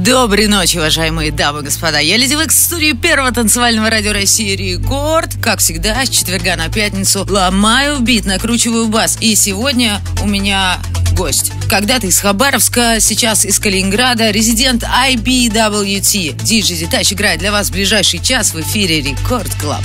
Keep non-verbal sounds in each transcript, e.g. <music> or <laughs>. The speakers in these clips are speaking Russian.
Доброй ночи, уважаемые дамы и господа. Я Lady Waks студии первого танцевального радио России Рекорд. Как всегда, с четверга на пятницу ломаю бит, накручиваю бас. И сегодня у меня гость. Когда-то из Хабаровска, сейчас из Калининграда, резидент IBWT. DJ Detach играет для вас в ближайший час в эфире Record Club.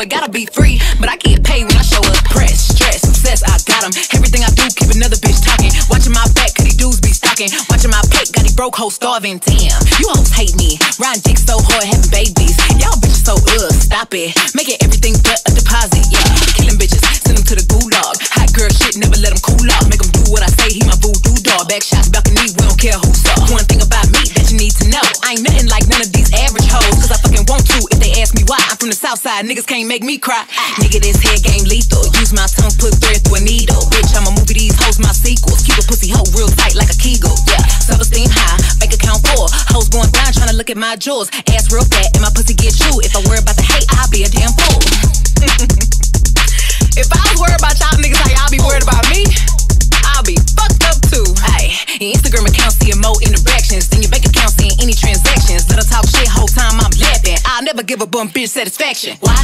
It gotta be free. But I get paid when I show up. Press, stress, success, I got 'em. Everything I do, keep another bitch talking. Watching my back, these dudes be stalking. Watching my plate, got these broke hoes starving. Damn, you hoes hate me. Riding dick so hard, having babies. Y'all bitches so ugh, stop it. Making everything but a deposit, yeah. Killing bitches, send them to the gulag. Hot girl shit, never let them cool off. Make them do what I say, he my voodoo dog. Back shots, balcony, we don't care who saw. One thing about me that you need to know. I ain't nothing like none of these average hoes. Cause I fucking want to if they ask me why. I'm from the south side, niggas can't me cry. Nigga, this head game lethal. Use my tongue, put thread through a needle. Bitch, I'ma movie, these hoes my sequels. Keep a pussy hoe real tight like a kegel. Yeah, self-esteem high, bank account poor. Hoes going blind trying to look at my jewels. Ass real fat and my pussy get you. If I worry about the hate, I'll be a damn fool. <laughs> if I was worried about y'all niggas, how y'all be worried about me? I'll be fucked up too. Ay, your Instagram account seeing more interactions than your bank account seeing any transactions. Let her talk shit whole time I'm laughing. I'll never give a bum bitch satisfaction. Why?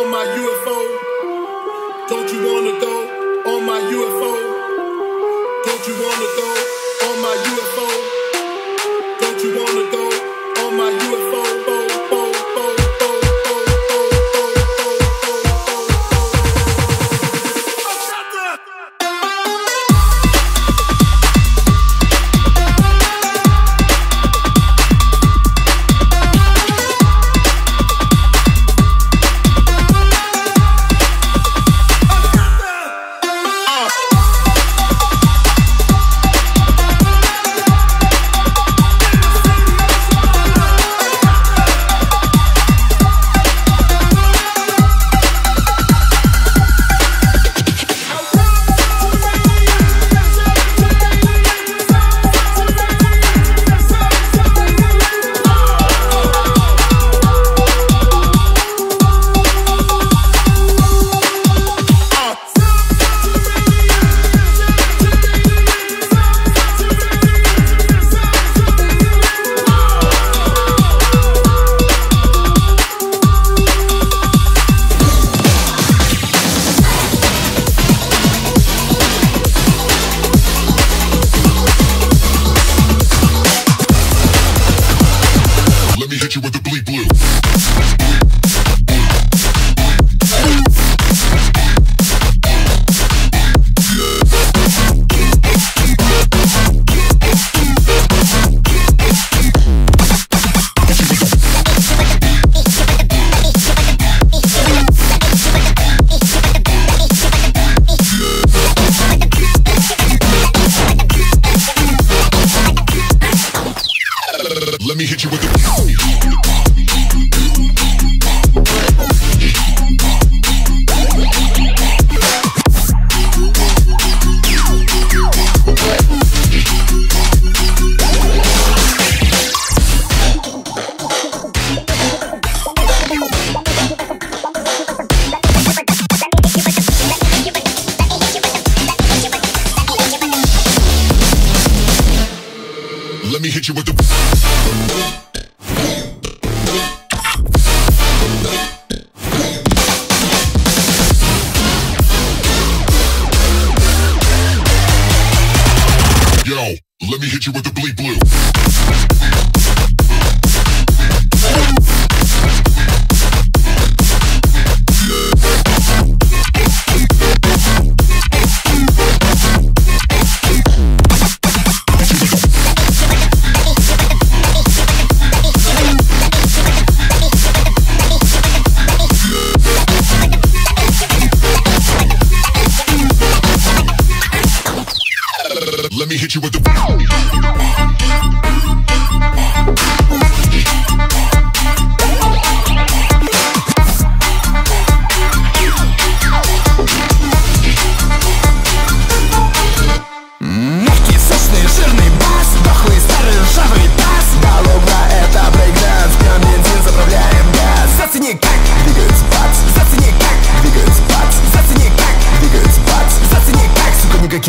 On my UFO? Don't you wanna go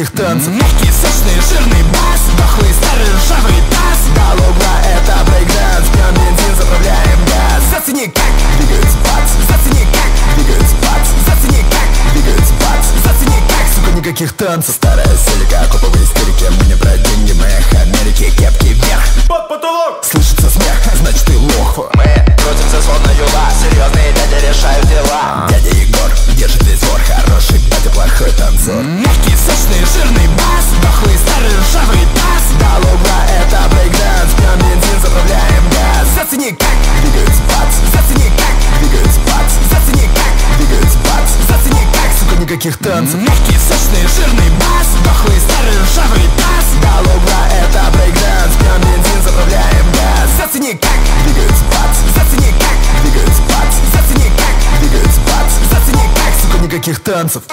никаких танцев. Мягкий, сочный, жирный бас Дохлый, старый, ржавый таз. Голова это брейкданс Пьем бензин, заправляем газ. Зацени, как двигаются бац. Зацени, как двигаются бац. Зацени, как двигаются бац. Зацени, как, сука, никаких танцев. Старая Celica, коповые истерики. Мы не про деньги, мы Америки Кепки вверх. Под потолок! Слышится смех, значит ты лох. Мы крутимся словно юла. Серьезные дяди решают дела. Дядя Егор держит весь двор. Хороший батя, плохой танцор. Мягкий, сочный, жирный бас. Дохлый, старый, ржавый таз. Голова это брейкданс. Пьем бензин, заправляем газ. Зацени, как двигаются бац. Зацени, как двигаются бац. Зацени, как двигаются бац. Зацени, никаких танцев. Мягкий, сочный, жирный бас Дохлый, старый, ржавый таз. Голова это брейкданс Пьем бензин, заправляем газ. Зацени, как двигаются бац Зацени, как двигаются бац Зацени, как двигаются бац Зацени, как, сука, никаких танцев.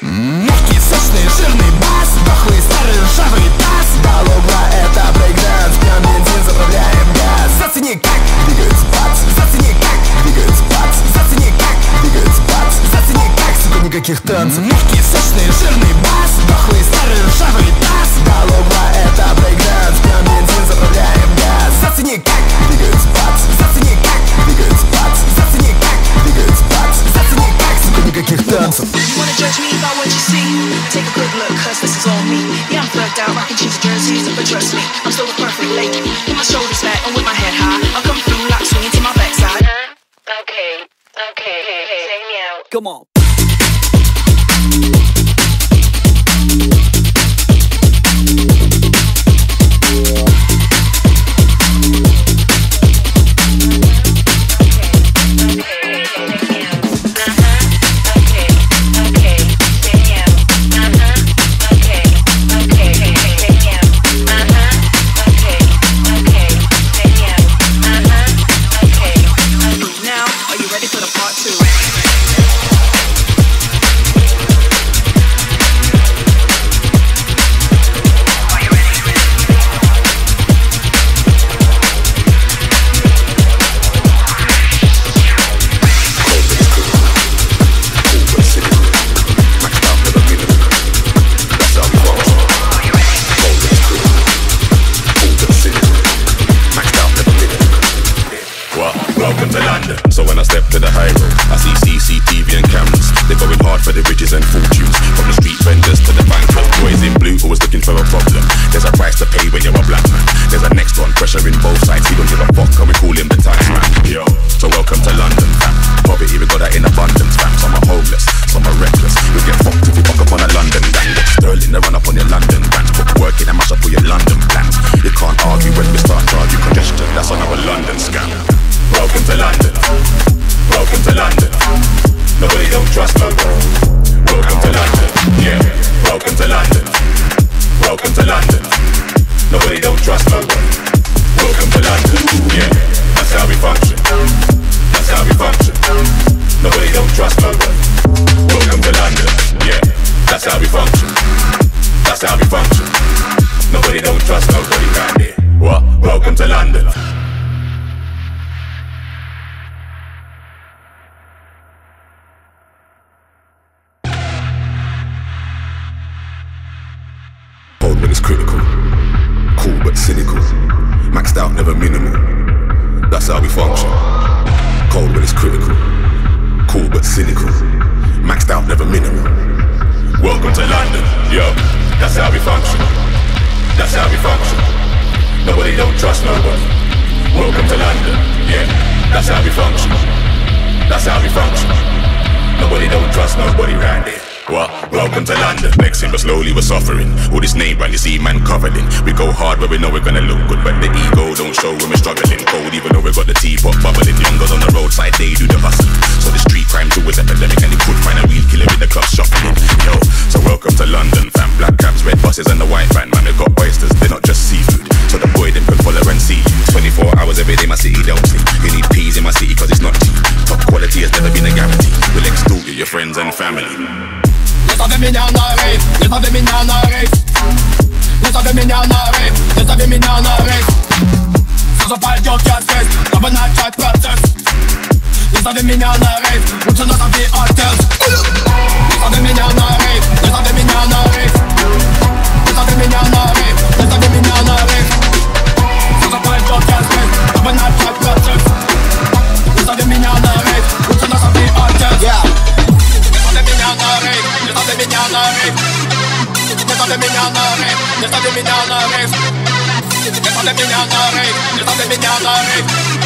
Мягкий, сочный, жирный бас Дохлый, старый, ржавый таз. Голова это брейкданс Пьем бензин, заправляем газ. Зацени, как двигаются бац. Зацени, как двигаются бац. Зацени, как двигаются бац. Зацени, как, сука, никаких танцев. Мягкий, сочный, жирный бас Дохлый, старый, ржавый таз. Голова это брейкданс Пьем бензин, заправляем газ. Зацени, как двигаются бац. Зацени, как двигаются бац никаких танцев You wanna зови меня на рейв Не зови меня на рейв, не зови меня на рейв Не зови меня на рейв, не зови меня на рейв Не зови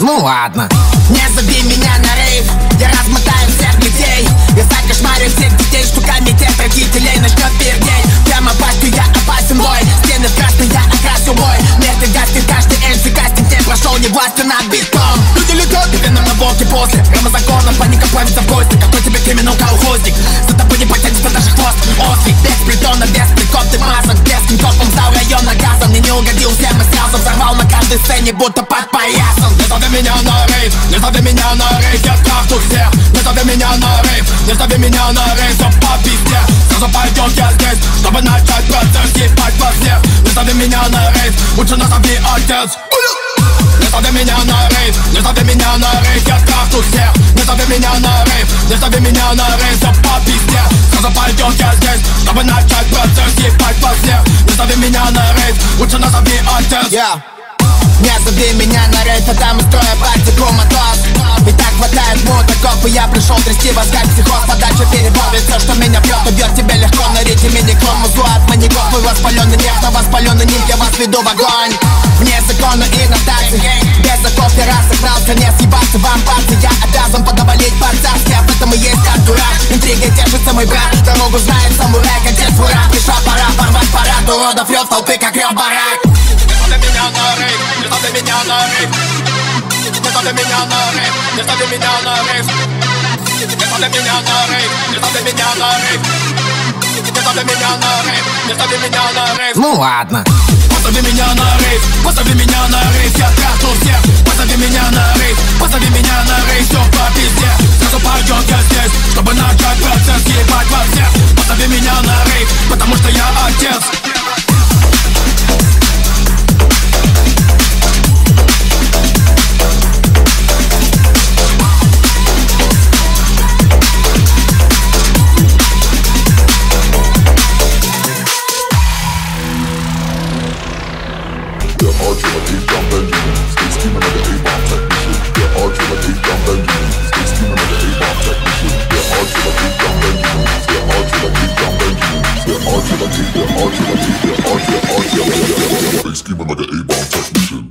Ну ладно. Не зови меня на рейв Я размотаю всех людей. Я закошмарю всех детей Штуками тех родителей Начнет пердеть Прямо башку я опасен бой. Стены в красный я окрашу бой. Мерты гаснет каждый MC кастинг Не прошел не властью над битом. Люди летят тебе на волке после Прямо законом паника плавится в гости. Какой тебе криминал колхозник? За тобой не потянется даже хвост Острый, без притона, без прикопных масок Без кинков он сдал район наказан И не угодил всем и сразу взорвал на каждой сцене Будто подпоясан Не зови меня на рейв, не зови меня на рейв Я трахну всех, не зови меня на рейв Не зови меня на рейв, все по пизде Сразу пойдет я здесь, чтобы начать процесс Ебать во всех, не зови меня на рейв Лучше назови отец не зови меня на рейв, не зови меня на рейв Я трахну всех, не зови меня на рейв Не зови меня на рейв, все по пизде Сразу пойдет я здесь, чтобы начать процесс Ебать во всех, не зови меня на рейв Лучше назови отец Я не зови меня на рейд, а там устроя практику мотос И так хватает мудаков, и я пришел трясти вас как психоз. Подача переборит все, что меня бьет, убьет тебе легко На рите миником, музло от маньяков. Вы воспаленный нефть, на воспаленный ним Я вас веду в огонь. Вне закона и на такси Без оков я раз согнался, не съебаться вам пальцы Я обязан подавалить по-царски, об этом и есть как дурак Интрига держится мой брат, дорогу знает самурай Отец враг, пришла пора порвать парад Уродов рев толпы, как рев барак Зови меня на рейв, не зови меня на рейв Не зови меня на рейв, не зови меня на рейв Не зови меня на рейв, не зови меня на рейв Не зови меня на рейв, не зови меня на рейв Ну ладно Позови меня на рейв, позови меня на рейв Я трахну всех, позови меня на рейв Позови меня на рейв, все по пизде Сразу пойдет я здесь, чтобы начать процесс Ебать во всех, позови меня на рейв Потому что я отец scheming like an A-bomb technician